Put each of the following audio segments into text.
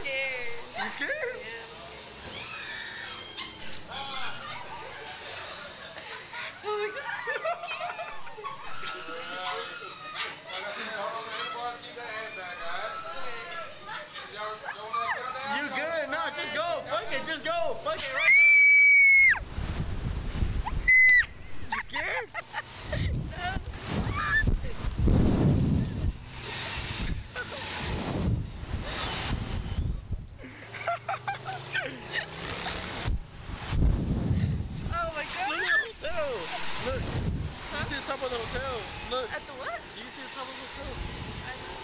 scared? Yeah, I'm scared. Oh god. You good? No, just go. Fuck it, just go. Fuck it right now. You scared? Oh my Look god. at the hotel. Look. You see the top of the hotel. Look. At the what? You can see the top of the hotel. I know.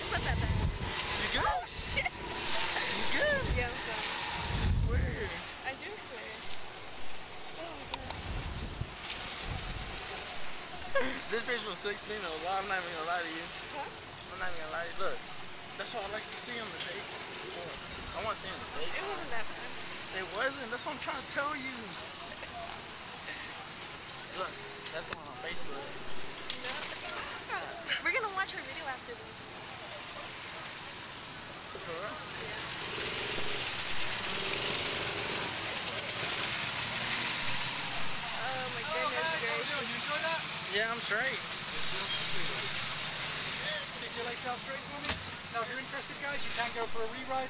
It's not that bad. You good? Oh shit. You good? Yeah, I'm fine. I swear. I do swear. Oh god. This bitch was 16 though. I'm not even gonna lie to you. Huh? I'm not even gonna lie. Look. That's what I like to see on the dates. I want to see on the dates. It wasn't that bad. It wasn't. That's what I'm trying to tell you. Look, that's going on Facebook. No, stop. We're gonna watch her video after this. For real? Yeah. Oh my goodness gracious. You enjoy that? Yeah, I'm straight. Kick your legs out straight for me. Now, if you're interested, guys, you can go for a re-ride.